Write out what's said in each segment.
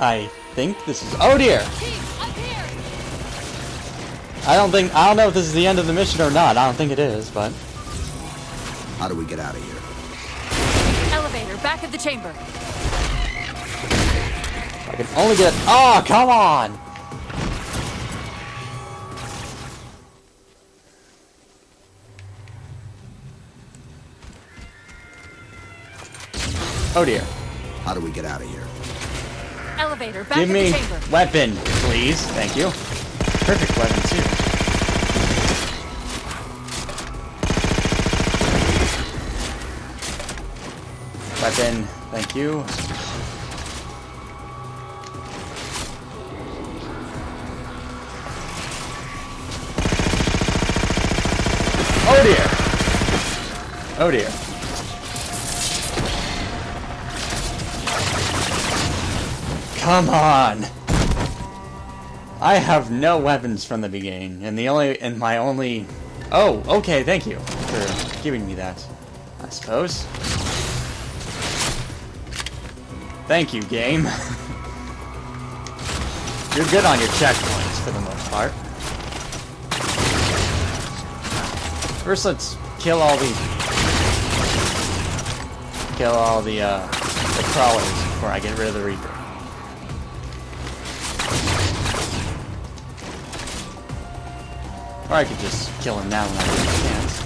I think this is. Oh dear! Chief, up here! I don't think. I don't know if this is the end of the mission or not. I don't think it is, but. How do we get out of here? Elevator, back of the chamber. I can only get. Oh, come on! Oh dear. How do we get out of here? Elevator, back Give me weapon, please. Thank you. Perfect weapon, too. Weapon, thank you. Oh dear. Oh dear. Come on. I have no weapons from the beginning, and the only and my only. Oh, okay. Thank you for giving me that. I suppose. Thank you, game. You're good on your checkpoints for the most part. First, let's kill all the kill all the uh, the crawlers before I get rid of the Reaper. Or I could just kill him now when I get a chance.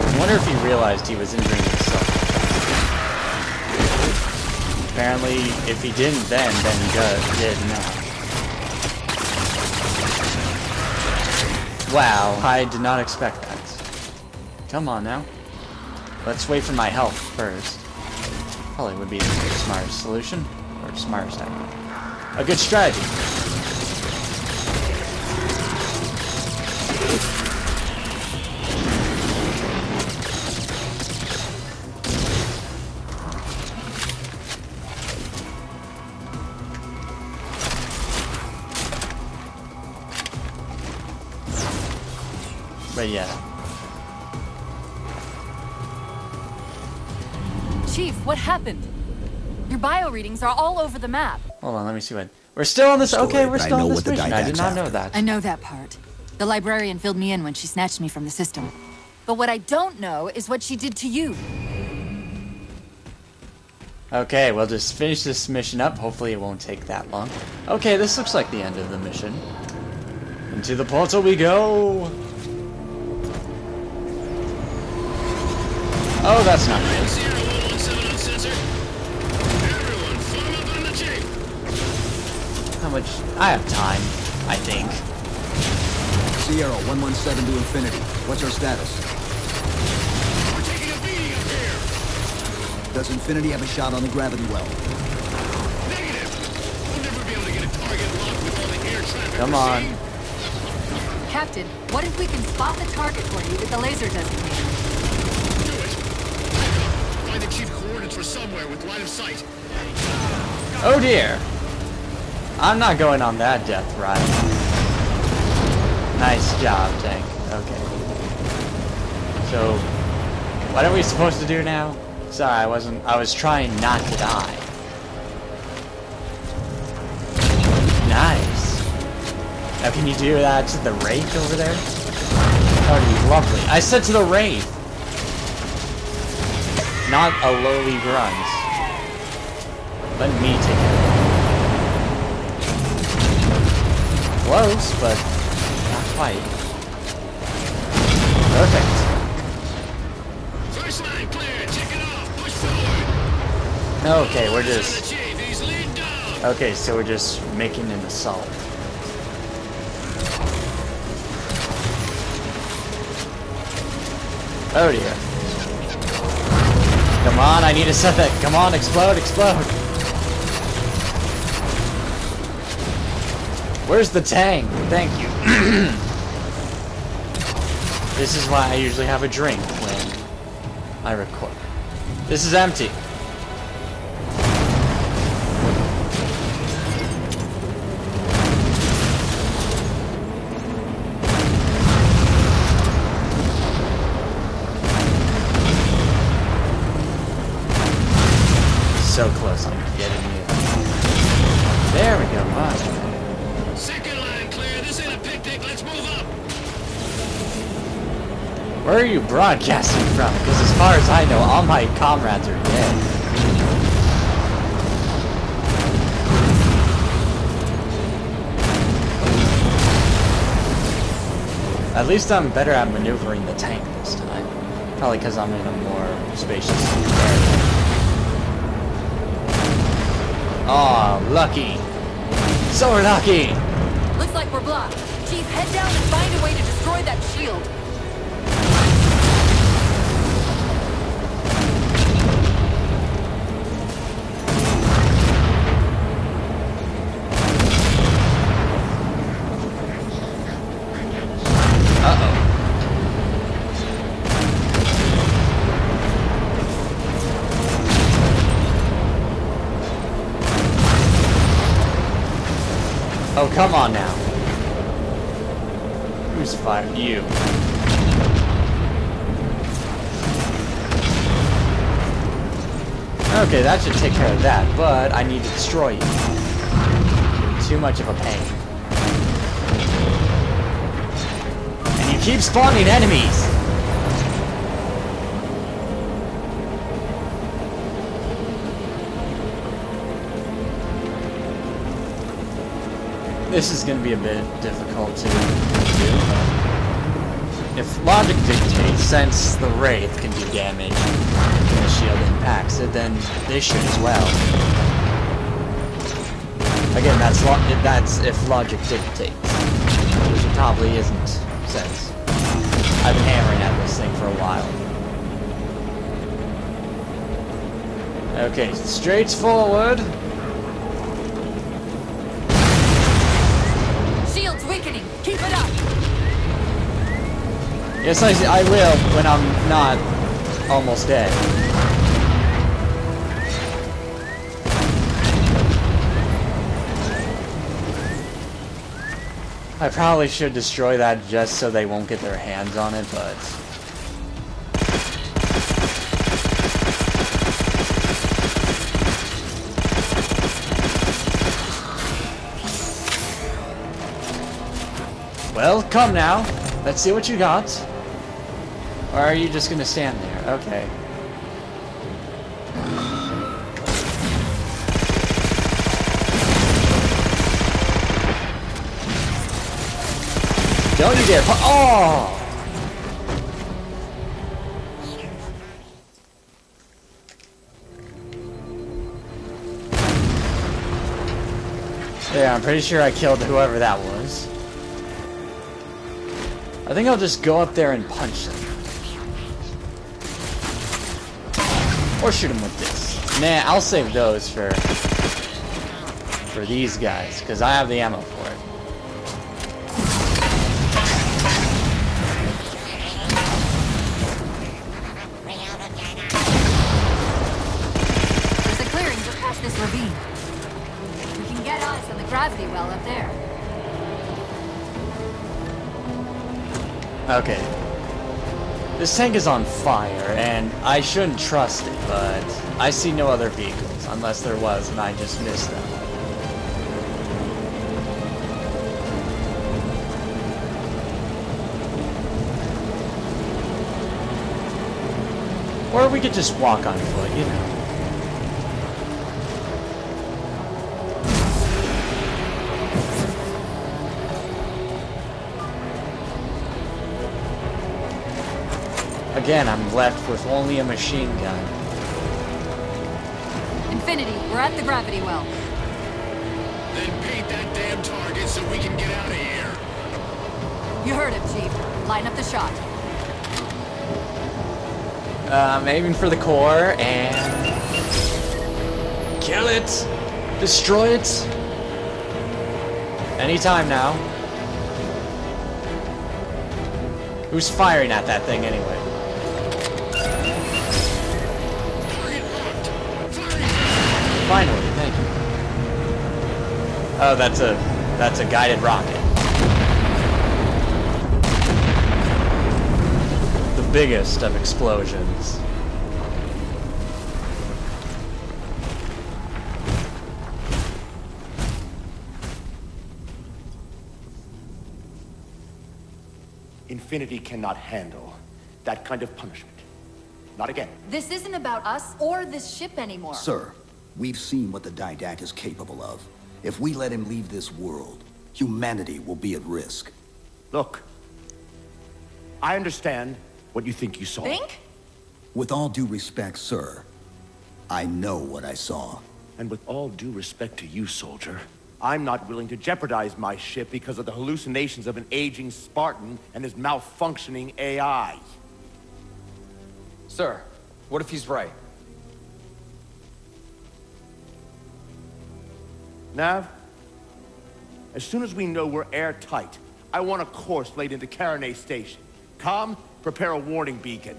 I wonder if he realized he was injuring himself. Apparently, if he didn't then, then he got, did now. Wow, I did not expect that. Come on now. Let's wait for my health first. Probably would be the smartest solution. Or smartest idea. A good strategy. But yeah. Chief, what happened? Your bio readings are all over the map. Hold on, let me see what. We're still on this. Story, okay, we're but I still know on this what the mission. I did Didact's not know that. I know that part. The librarian filled me in when she snatched me from the system. But what I don't know is what she did to you. Okay, we'll just finish this mission up. Hopefully, it won't take that long. Okay, this looks like the end of the mission. Into the portal we go. Oh, that's not good. Sierra 117 on sensor. Everyone, form up on the chief. How much? I have time. I think. Sierra 117 to infinity. What's our status? We're taking a beating up here. Does Infinity have a shot on the gravity well? Negative. We'll never be able to get a target locked with all the air traffic. Come on. Captain, what if we can spot the target for you with the laser designator? Do it. Backup. Find the chief coordinates for somewhere with line of sight. Oh dear. I'm not going on that death ride. Nice job, Tank. Okay. So, what are we supposed to do now? Sorry, I wasn't. I was trying not to die. Nice. Now, can you do that to the Wraith over there? Be lovely. I said to the Wraith! Not a lowly grunt. Let me take it. Close, but not quite. Perfect. First line clear. Check it off. Push forward. Okay, we're just... Okay, so we're just making an assault. Oh dear. Come on, I need to set that. Come on, explode, explode. Where's the tang? Thank you. this is why I usually have a drink when I record. This is empty. Close on getting you. There we go, much. Second line clear. This ain't a picnic. Let's move up. Where are you broadcasting from? Because as far as I know, all my comrades are dead. At least I'm better at maneuvering the tank this time. Probably because I'm in a more spacious area. Aw, lucky. So lucky! Looks like we're blocked. Chief, head down and find a way to destroy that shield. Fired? You. Okay, that should take care of that, but I need to destroy you. Too much of a pain. And you keep spawning enemies! This is going to be a bit difficult to do. If logic dictates, since the Wraith can do damage when the shield impacts it, then they should as well. Again, that's that's if logic dictates, which it probably isn't, since I've been hammering at this thing for a while. Okay, straight forward. Yes, I, I will when I'm not almost dead. I probably should destroy that just so they won't get their hands on it, but... Well, come now. Let's see what you got. Or are you just gonna stand there? Okay. Don't you dare! Oh! Yeah, I'm pretty sure I killed whoever that was. I think I'll just go up there and punch them. Or shoot them with this. Nah, I'll save those for for these guys, because I have the ammo for it. There's a clearing just past this ravine. We can get eyes on the gravity well up there. Okay. This tank is on fire, and I shouldn't trust it, but I see no other vehicles, unless there was and I just missed them. Or we could just walk on foot, you know. Again, I'm left with only a machine gun. Infinity, we're at the gravity well. Then paint that damn target so we can get out of here. You heard him, Chief. Line up the shot. Uh, I'm aiming for the core and kill it, destroy it. Anytime now. Who's firing at that thing anyway? Oh, that's a that's a guided rocket. The biggest of explosions. Infinity cannot handle that kind of punishment. Not again. This isn't about us or this ship anymore. Sir, we've seen what the Didact is capable of. If we let him leave this world, humanity will be at risk. Look, I understand what you think you saw. Think? With all due respect, sir, I know what I saw. And with all due respect to you, soldier, I'm not willing to jeopardize my ship because of the hallucinations of an aging Spartan and his malfunctioning AI. Sir, what if he's right? Nav, as soon as we know we're airtight, I want a course laid into Caranay Station. Come, prepare a warning beacon.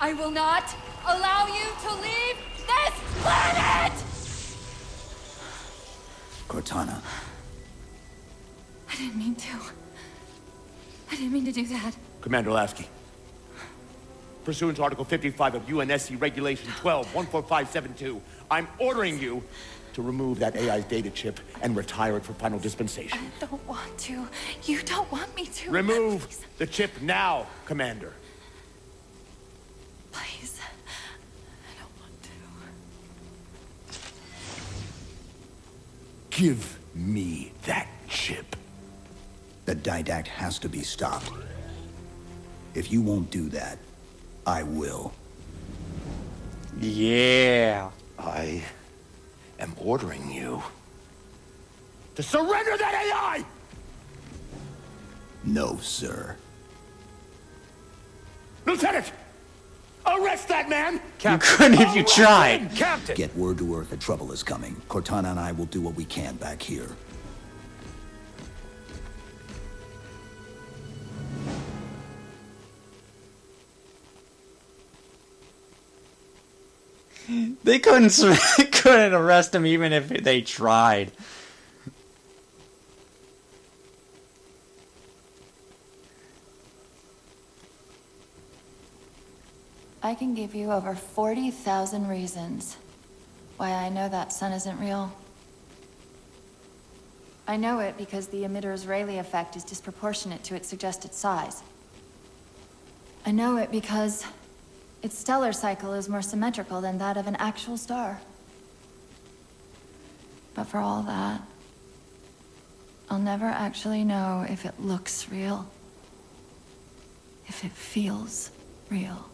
I will not allow you to leave this planet! Cortana, I didn't mean to. I didn't mean to do that. Commander Lasky. Pursuant to Article 55 of UNSC Regulation 12-14572, I'm ordering you to remove that AI's data chip and retire it for final dispensation. I don't want to. You don't want me to. Remove Please. the chip now, Commander. Please. I don't want to. Give me that chip. the Didact has to be stopped. If you won't do that, I will. Yeah. I am ordering you to surrender that AI! No, sir. Lieutenant! Arrest that man! Captain. You couldn't if you tried. Captain! Get word to Earth that trouble is coming. Cortana and I will do what we can back here. They couldn't couldn't arrest him even if they tried. I can give you over 40,000 reasons why I know that sun isn't real. I know it because the emitter's Rayleigh effect is disproportionate to its suggested size. I know it because its stellar cycle is more symmetrical than that of an actual star. But for all that, I'll never actually know if it looks real. If it feels real.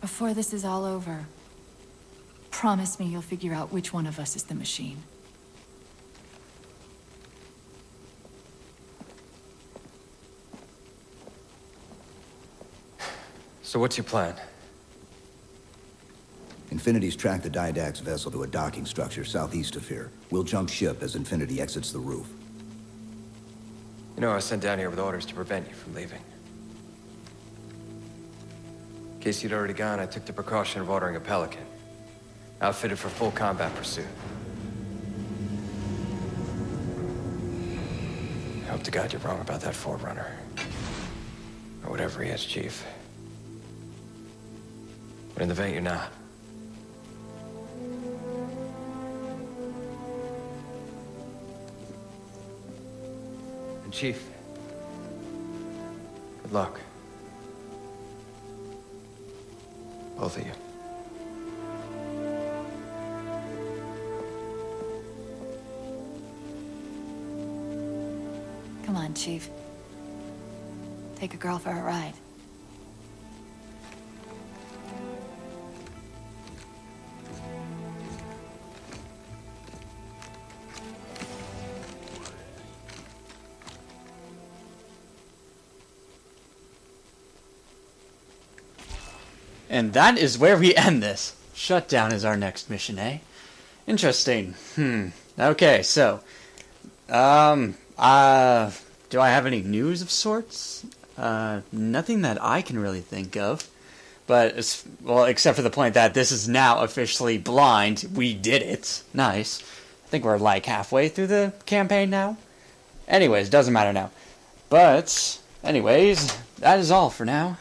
Before this is all over, promise me you'll figure out which one of us is the machine. So what's your plan? Infinity's tracked the Didact's vessel to a docking structure southeast of here. We'll jump ship as Infinity exits the roof. You know, I was sent down here with orders to prevent you from leaving. In case you'd already gone, I took the precaution of ordering a Pelican. Outfitted for full combat pursuit. I hope to God you're wrong about that Forerunner. Or whatever he is, Chief. But in the event you're not. And Chief, good luck. Both of you. Come on, Chief. Take a girl for a ride. And that is where we end this. Shutdown is our next mission, eh? Interesting. Hmm. Okay, so, um, uh, do I have any news of sorts? Uh, nothing that I can really think of. But, it's, well, except for the point that this is now officially blind. We did it. Nice. I think we're like halfway through the campaign now. Anyways, doesn't matter now. But, anyways, that is all for now.